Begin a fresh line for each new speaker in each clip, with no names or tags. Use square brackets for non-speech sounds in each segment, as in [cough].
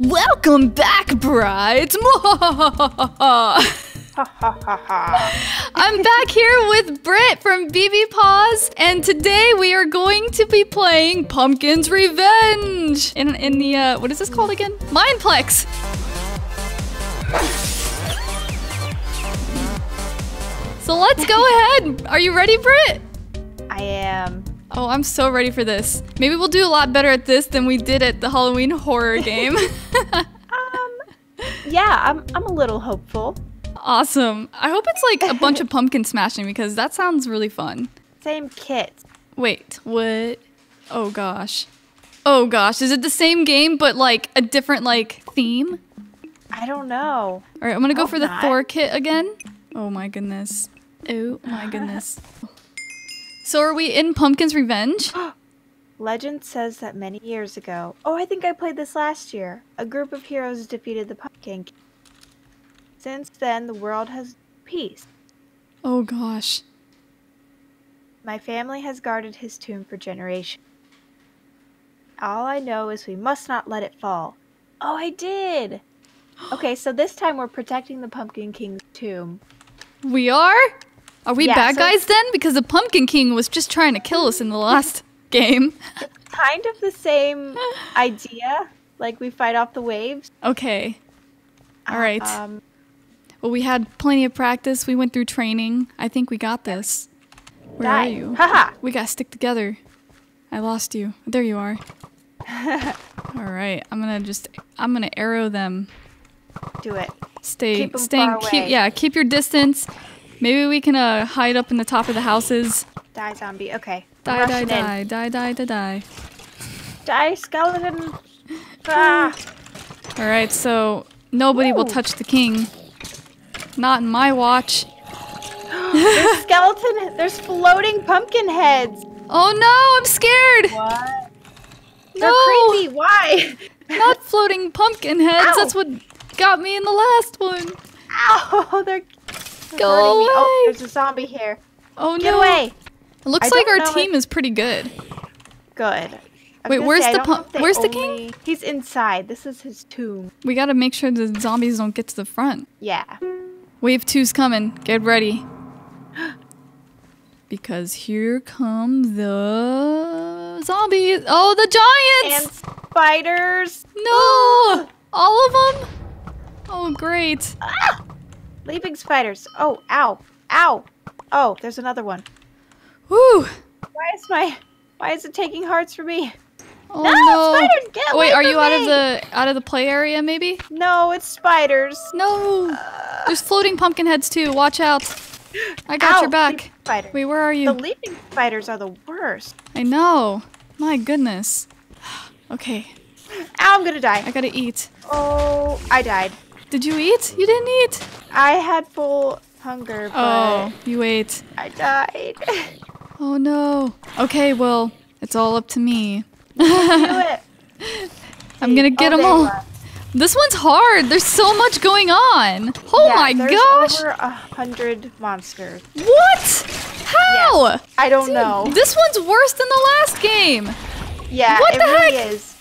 Welcome back, Brites! [laughs] I'm back here with Britt from BB Paws, and today we are going to be playing Pumpkin's Revenge in in the uh, what is this called again? Mineplex. So let's go ahead. Are you ready, Britt?
I am.
Oh, I'm so ready for this. Maybe we'll do a lot better at this than we did at the Halloween horror [laughs] game.
Um, yeah, I'm. I'm a little hopeful.
awesome. I hope it's like a bunch of [laughs] pumpkin smashing because that sounds really fun.
Same kit.
Wait, what? Oh gosh. Oh gosh, is it the same game but like a different like theme?
I don't know.
All right, I'm gonna go
Hope
for the
not.
Thor kit again. Oh my goodness. Oh my goodness. [laughs] So are we in Pumpkin's Revenge? [gasps]
Legend says that many years ago. Oh, I think I played this last year. A group of heroes defeated the Pumpkin King. Since then, the world has peace.
Oh gosh.
My family has guarded his tomb for generations. All I know is we must not let it fall. Oh, I did! [gasps] Okay, so this time we're protecting the Pumpkin King's tomb.
We are? Are we
Yeah,
bad
so-
guys then? Because the Pumpkin King was just trying to kill us in the last [laughs] game.
It's Kind of the same idea. Like we fight off the waves.
Okay. All right.
Um,
Well, we had plenty of practice. We went through training. I think we got this. Where
die.
are you?
Haha!
We gotta stick together. I lost you. There you are. [laughs] All right. I'm gonna just. I'm gonna arrow them.
Do it.
Stay.
Keep
staying. Keep. Yeah. Keep your distance. Maybe we can uh, hide up in the top of the houses.
Die, zombie. Okay.
Die, die, die, die, die, die, die.
Die, skeleton. Ah!
All right. So nobody will touch the king. Not in my watch. [gasps]
There's [laughs] skeleton. There's floating pumpkin heads.
Oh no! I'm scared.
What? They're
No.
creepy. Why? [laughs]
Not floating pumpkin heads.
Ow.
That's what got me in the last one.
Ow! [laughs] They're
Go
hurting me. Oh,
away.
there's a zombie here.
Oh
Get
no!
away.
It looks
I
like our team is pretty good.
Good. I was
Wait, where's
say,
the
don't
pump-
if they
where's the king?
He's inside. This is his tomb.
We gotta make sure the zombies don't get to the front.
Yeah.
Wave two's coming. Get ready. [gasps] Because here come the zombies. Oh, the giants!
And spiders.
no! All of them? Oh, great.
Ah! Leaping spiders. Oh, ow. Ow. Oh, there's another one.
Woo!
Why is my why is it taking hearts for me?
Oh
no,
no!
spiders, get
Wait, are you out of the out of the play area? Maybe?
No, it's spiders.
No!
Uh,
There's floating pumpkin heads too. Watch out! I got
ow,
your back. Wait, where are you?
The leaping spiders are the worst.
I know. My goodness. [sighs] Okay,
Ow, I'm gonna die.
I gotta eat.
Oh, I died.
Did you eat? You didn't eat.
I had full hunger, oh, but
Oh, you ate.
I died. [laughs]
Oh no. Okay, well, it's all up to me.
Do it. [laughs]
I'm gonna get
Oh,
them all.
left.
This one's hard. There's so much going on. Oh
Yeah,
my
there's
gosh.
Over a hundred monsters.
What? How?
I don't
Dude,
know.
This one's worse than the last game.
Yeah,
What
it
the
really
heck?
is.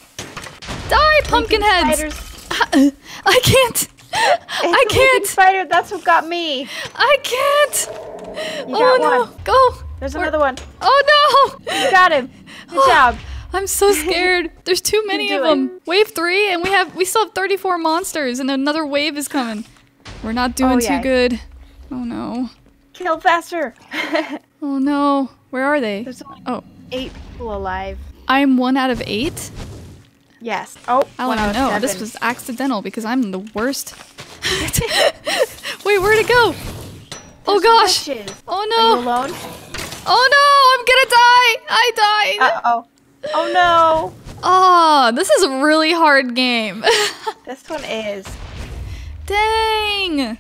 Die, pumpkin heads. [laughs] I can't. [laughs] I
It's a leaping
can't.
Spider, that's what got me.
I can't.
You
oh no.
one.
Go.
There's
Where-
another one.
Oh no.
You got him. Good oh, job.
I'm so [laughs] scared. There's too many of
do it.
them. Wave three, and we have we still have 34 monsters, and another wave is coming. We're not oh, doing
yeah.
too good. Oh no.
Kill faster. [laughs]
Oh no. Where are they?
There's only
Oh,
eight people alive.
I'm one out of eight.
Yes. Oh,
I
one
don't
out
even
of
know. This was accidental because I'm the worst. [laughs] Wait, where'd it go? Oh gosh.
witches.
Oh
Are you
no.
alone?
Oh no. I'm gonna die. I died.
Uh oh. Oh no.
Oh, this is a really hard game. [laughs]
This one is.
Dang.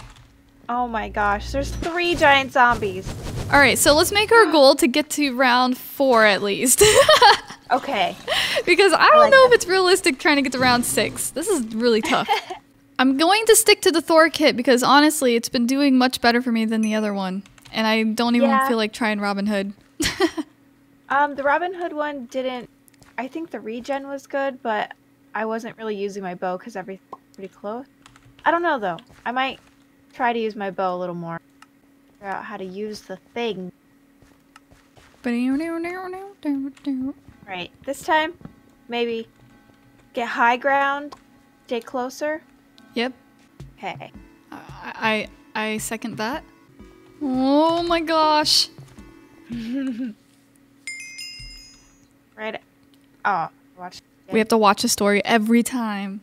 Oh my gosh. There's three giant zombies.
All right, so let's make our [gasps] goal to get to round four at least. [laughs]
Okay. [laughs]
because I don't
like
know
that.
if it's realistic trying to get to round six. This is really tough. [laughs] I'm going to stick to the Thor kit because honestly, it's been doing much better for me than the other one. And I don't even
Yeah.
feel like trying Robin Hood. [laughs]
Um, the Robin Hood one didn't. I think the regen was good, but I wasn't really using my bow because everything's pretty close. I don't know though. I might try to use my bow a little more. Figure out how to use the thing. Right. This time, maybe get high ground, stay closer.
Yep.
Okay.
I I, I second that. Oh my gosh. [laughs]
Right. Oh, watch.
We have to watch a story every time.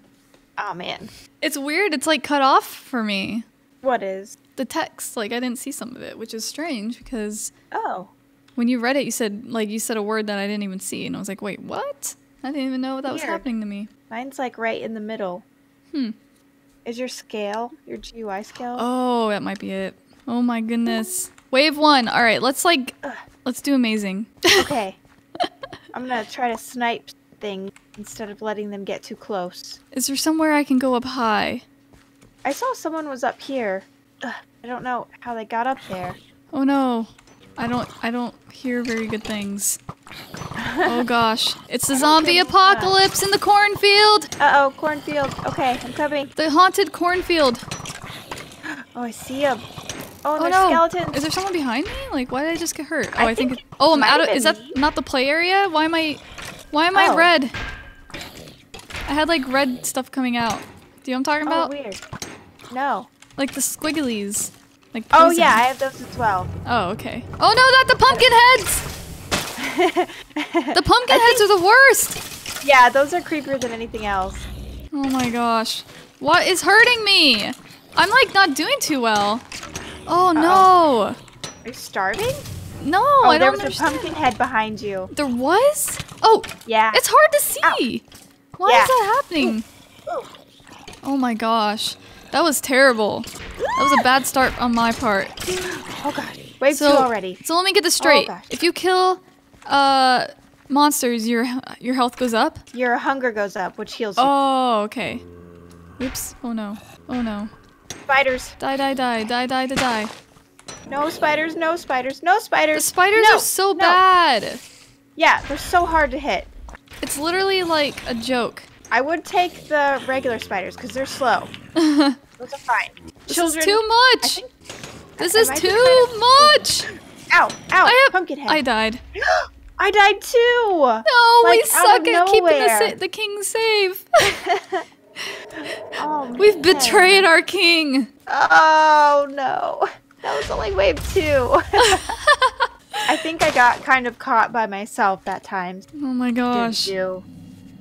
Oh man.
It's weird. It's like cut off for me.
What is?
The text, like I didn't see some of it, which is strange because
Oh.
When you read it, you said like you said a word that I didn't even see, and I was like, wait, what? I didn't even know that was happening to me.
Mine's like right in the middle.
Hmm.
Is your scale, your GUI scale?
Oh, that might be it. Oh my goodness. Wave one. All right, let's like, let's do amazing.
Okay. [laughs] I'm gonna try to snipe things instead of letting them get too close.
Is there somewhere I can go up high?
I saw someone was up here. Ugh, I don't know how they got up there.
Oh no. I don't I don't hear very good things. Oh gosh. It's the zombie apocalypse in the cornfield.
Uh oh, cornfield. Okay, I'm coming.
The haunted cornfield.
Oh, I see them. Oh,
Oh no.
skeletons.
Is there someone behind me? Like why did I just get hurt? Oh,
I
I, think,
think
Oh, I'm out of Is that not the play area? Why am I Why am I
Oh.
red? I had like red stuff coming out. Do you know what I'm talking
Oh,
about?
weird. No.
Like the squigglies. Like
Oh yeah, I have those as well.
Oh, okay. Oh no, not the pumpkin heads! The [laughs] pumpkin heads are the worst!
yeah, those are creepier than anything else.
Oh my gosh. What is hurting me? I'm like not doing too well. Oh no.
Are you starving?
No,
Oh,
I don't understand.
there was a pumpkin head behind you.
There was? Oh,
Yeah.
it's hard to see. Why
Yeah.
is that happening? Oh my gosh. That was terrible. That was a bad start on my part.
Oh god. Wave
So,
two already.
so let me get this straight.
gosh.
if you kill uh monsters, your your health goes up.
Your hunger goes up, which heals you.
Oh, okay. Oops. Oh no. Oh no.
Spiders.
Die, die, die, die, die, die, die.
No spiders, no spiders, no spiders.
The
spiders.
spiders
No,
are so
no.
bad.
Yeah, they're so hard to hit.
It's literally like a joke.
I would take the regular spiders because they're slow. [laughs] Those are fine.
This
Children.
is too much.
think-
This is too much.
Ow! Ow!
I have
pumpkin head.
I died. [gasps]
I died too.
No, we
Like, out
suck at keeping the, sa- the king safe. [laughs] [laughs]
Oh,
We've betrayed our king.
Oh no, that was only wave two. I think I got kind of caught by myself that time.
Oh my
Didn't
gosh.
do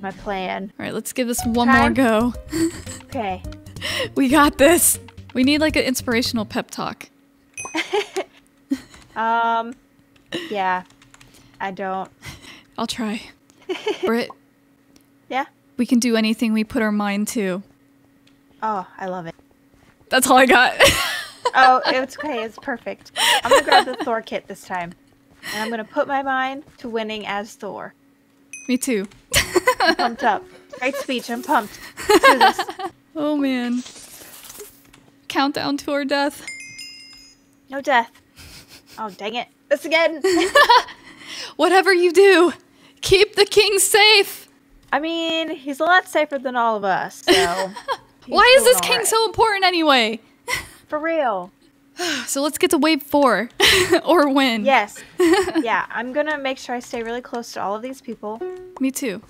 my plan.
All right, let's give this one more go.
Okay. [laughs]
we got this. We need like an inspirational pep talk. [laughs]
Um. Yeah. I don't. [laughs]
I'll try. Britt,
Yeah.
we can do anything we put our mind to.
Oh, I love it.
That's all I got.
Oh, it's okay. It's perfect. I'm gonna grab the Thor kit this time, and I'm gonna put my mind to winning as Thor.
Me too.
I'm pumped up. Great speech. I'm pumped. Let's do this.
Oh man. Countdown to our death.
No death. Oh, dang it. This again. [laughs]
Whatever you do, keep the king safe.
I mean, he's a lot safer than all of us, so. [laughs]
Why is this king
alright.
so important anyway? [laughs]
For real. [sighs]
So let's get to wave four or win.
Yes. yeah, I'm gonna make sure I stay really close to all of these people.
Me too.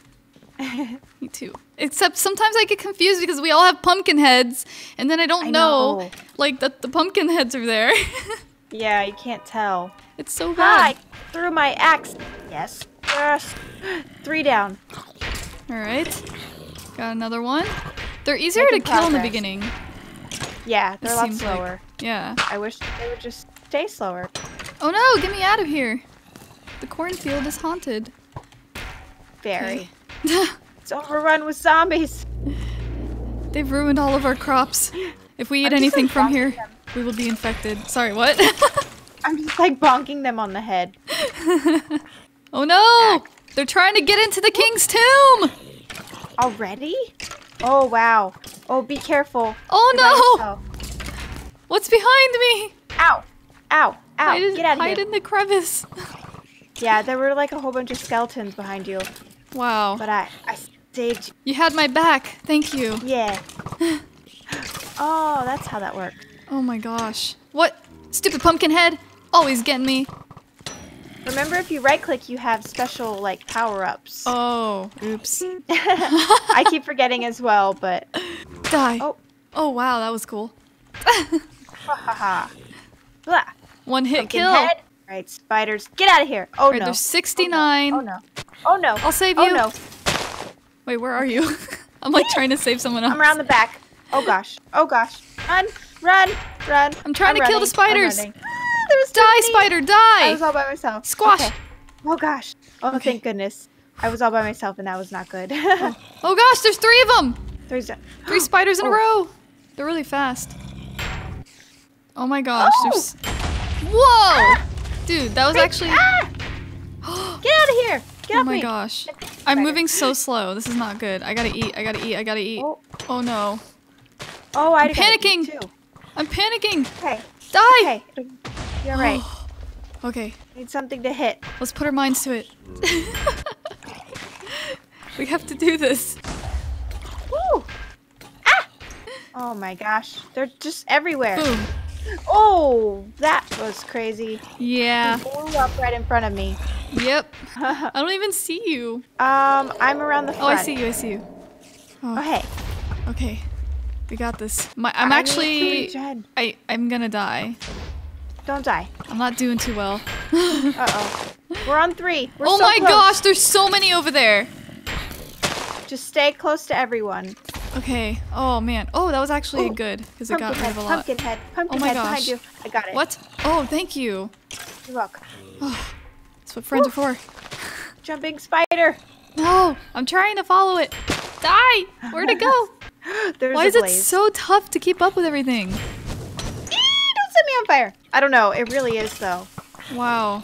[laughs] Me too. Except sometimes I get confused because we all have pumpkin heads, and then I don't
I
know,
know.
like that the pumpkin heads are there. [laughs]
Yeah, you can't tell.
it's so bad.
Threw my axe. Yes. Yes. [gasps] Three down.
All right, got another one. They're easier
Making
to kill in the beginning.
Yeah, they're
It
a lot
seems like-
slower.
Yeah.
I wish they would just stay slower.
Oh no! Get me out of here. The cornfield is haunted.
Very. [laughs] It's overrun with zombies.
They've ruined all of our crops. If we eat anything
like,
from here,
them.
we will be infected. Sorry, what? [laughs]
I'm just like bonking them on the head. [laughs]
oh no! They're trying to get into the king's tomb!
Already? Oh wow. Oh, be careful.
Oh no! What's behind me?
Ow! Ow! Ow!
hide in,
Get out of
hide
here.
in the crevice.
Yeah, there were like a whole bunch of skeletons behind you,
Wow.
but I I saved you.
You had my back. Thank you.
Yeah. [laughs] oh, that's how that works.
Oh my gosh. What? Stupid pumpkin head. Always getting me.
Remember, if you right click, you have special like power ups.
Oh, oops. [laughs]
I keep forgetting as well, but
Die.
Oh.
Oh wow, that was cool.
ha ha ha. Blah.
One hit
Pumpkin
kill.
head. Right, spiders, get out of here. Oh
Right,
no.
there's 69.
Oh no. Oh no.
I'll save you.
Oh no.
Wait, where are you? [laughs] I'm like trying to save someone else.
I'm around the back. Oh gosh. Oh gosh. Run, run, run.
I'm trying to kill the
running. I'm
spiders.
Ah, there was too
Die,
many.
spider, die.
I was all by myself.
Squash.
Okay. Oh gosh. Oh
Okay.
thank goodness. I was all by myself and that was not good.
Oh [laughs] gosh, there's three of them!
There's [gasps]
Three spiders in a
Oh.
row. They're really fast. Oh my gosh,
Oh.
there's. Whoa! Dude, that was actually.
Ah! [gasps] Get out of here!
Oh my
me!
gosh. I'm moving so slow. This is not good. I gotta eat. I gotta eat. I gotta eat.
Oh,
Oh no.
oh I
I'm panicking. I'm panicking.
Okay.
Die!
Okay. You're right. [gasps]
Okay,
Need something to hit.
let's put our minds to it. [laughs] we have to do this.
Woo! Ah! Oh my gosh. They're just everywhere.
Boom.
Oh, that was crazy.
Yeah.
Blew up right in front of me.
Yep. [laughs] I don't even see you.
Um, I'm around the front. Oh.
I see you. I see you.
Oh, hey.
Okay. We got this. My, I'm
I
actually. I I'm gonna die.
Don't die.
I'm not doing too well. [laughs]
Uh-oh. We're on three. We're
oh
so
my
close.
gosh, there's so many over there.
Just stay close to everyone.
Okay. Oh man. Oh, that was actually
Ooh.
good because it got rid of a lot.
pumpkin head, pumpkin
Oh my
head
gosh.
behind you. I got it.
What? Oh, thank you.
You're welcome. [sighs]
That's what friends are for.
Jumping spider.
No, I'm trying to follow it. Die! Where'd it go? [gasps]
There's
Why is it so tough to keep up with everything?
Eee, don't set me on fire. I don't know. It really is though.
Wow.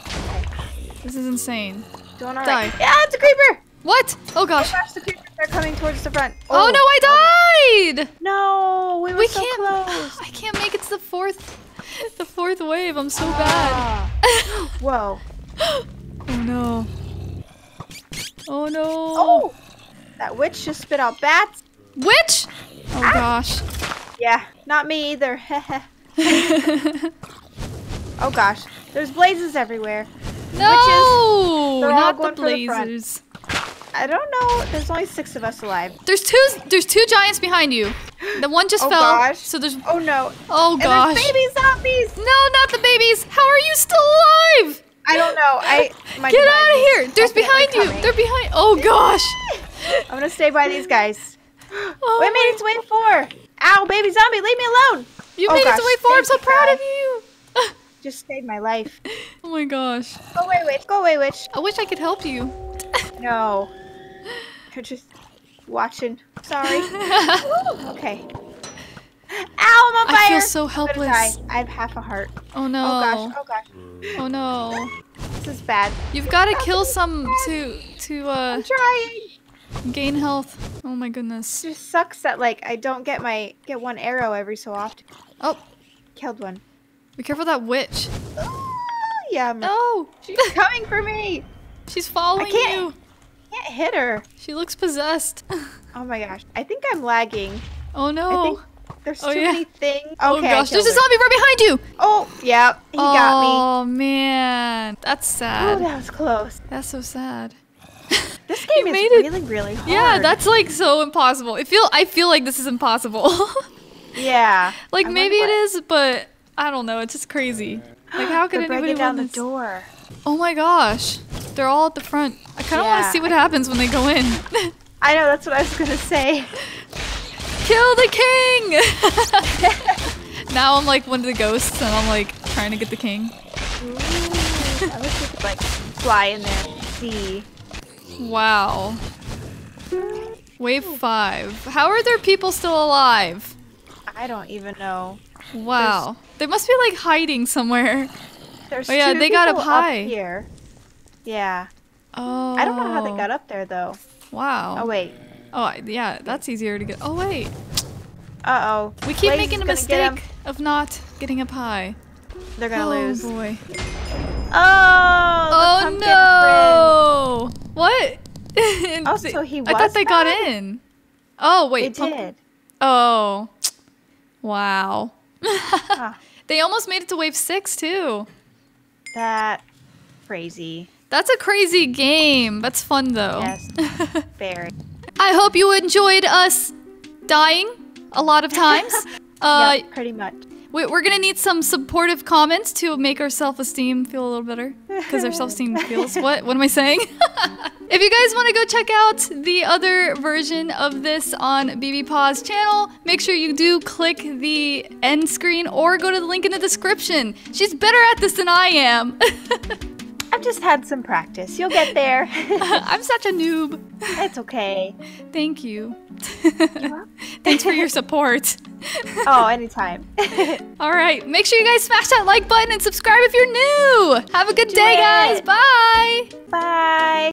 This is insane.
Doing all
Die.
right. Yeah, it's a creeper.
What? Oh
Oh
gosh.
gosh, the creepers are coming towards the front.
Oh, no, I died!
No, we were
We
so
can't.
close. [sighs]
I can't make it to the fourth, the fourth wave. I'm so bad.
Ah. [laughs] Whoa. [gasps] [gasps]
oh no. Oh no.
Oh, that witch just spit out bats.
Witch! Oh
Ah.
gosh.
Yeah, not me either. [laughs] [laughs] oh gosh, there's blazes everywhere.
no!
They're
Not the
for the I don't know. There's only six of us alive.
There's two. There's two giants behind you. The one just [gasps]
Oh,
fell.
gosh.
So there's.
Oh no.
Oh gosh.
And there's baby zombies.
No, not the babies. How are you still alive?
I don't know. I my
Get out of here! There's behind you.
coming.
They're behind. Oh [laughs] gosh.
I'm gonna stay by these guys. [gasps]
Oh
Wait
my-
it's wave four. Ow, baby zombie, leave me alone.
You
Oh,
made it
gosh,
to wave four. I'm so proud
guys.
of you. [laughs] [laughs]
Just saved my life.
oh my gosh.
Go away, witch. Go away, witch.
I wish I could help you.
No. You're just watching. Sorry. Okay. [laughs] Ow, I'm on
I feel so
I'm gonna die.
helpless.
I have half a heart.
Oh no.
Oh gosh. Oh gosh.
Oh no.
This is bad.
You've got to kill some to to uh
I'm trying.
gain health. Oh my goodness.
It just sucks that like I don't get my get one arrow every so often.
Oh,
Killed one.
be careful that witch.
Ah, yeah, I'm
No,
she's coming for me. [laughs]
she's following I
can't-
you.
Can't hit her.
She looks possessed. [laughs]
Oh my gosh. I think I'm lagging.
oh no.
There's
Oh,
too
yeah.
many things. Oh, okay,
oh gosh, there's a zombie right behind you.
Oh, yeah. He got me.
Oh man, that's sad.
Oh, that was close.
That's so sad. [laughs]
This game is
made it.
really, really hard.
Yeah, that's like so impossible. I feel I feel like this is impossible. [laughs]
Yeah.
like
I
maybe it but I don't know. It's just crazy. [gasps] Like how could
They're
anybody
down the
this?
door.
Oh my gosh, they're all at the front. I kind of want to see what happens when they go in. [laughs]
I know, that's what I was gonna say.
Kill the king! [laughs] now I'm like one of the ghosts, and I'm like trying to get the king.
Ooh, I wish we could like fly in there and see.
Wow. Wave five. How are there people still alive?
I don't even know.
Wow. They must be like hiding somewhere.
There's
Oh, yeah,
two
they got up high.
here. Yeah.
Oh.
I don't know how they got oh. up there though.
Wow.
Oh wait.
Oh, yeah, that's easier to get. Oh, wait.
Uh oh.
We keep making a mistake of not getting up high.
They're gonna
oh,
lose.
boy.
Oh.
Oh, no. What? [laughs]
Oh, so he
I thought they got in. Oh
They
wait. Pump-
did.
oh. Wow.
Huh. [laughs]
They almost made it to wave six too.
That crazy.
That's a crazy game. That's fun though.
Yes. [laughs] Very.
I hope you enjoyed us dying a lot of times. [laughs] Uh,
yep, pretty much.
we- we're gonna need some supportive comments to make our self-esteem feel a little better because our [laughs] self-esteem feels what? What am I saying? [laughs] if you guys want to go check out the other version of this on BB Paw's channel, make sure you do click the end screen or go to the link in the description. She's better at this than I am.
I've just had some practice. You'll get there. [laughs]
I'm such a noob.
it's okay.
Thank you. [laughs] Thanks for your [laughs] support.
Oh, anytime.
All right, make sure you guys smash that like button and subscribe if you're new. Have a good
Do
day, guys. Bye.
Bye.